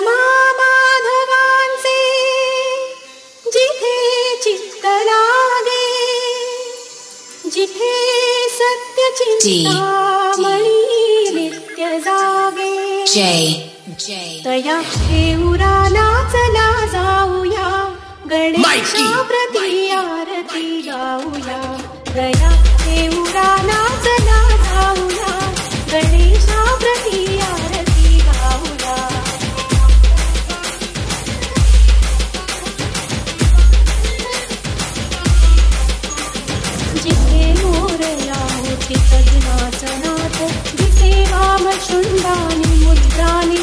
माधवान् जिथे सत्यचिन्तामणि नित्य जागे. जय. जय. दया थे उचना गणेश प्रति आरती गाया दया थेरा चनाथ दिशे वा मुद्राणि